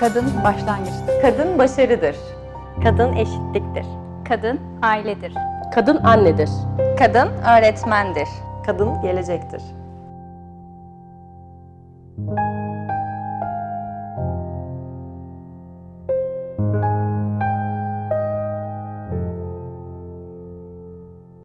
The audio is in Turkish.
Kadın başlangıçtır. Kadın başarıdır. Kadın eşitliktir. Kadın ailedir. Kadın annedir. Kadın öğretmendir. Kadın gelecektir.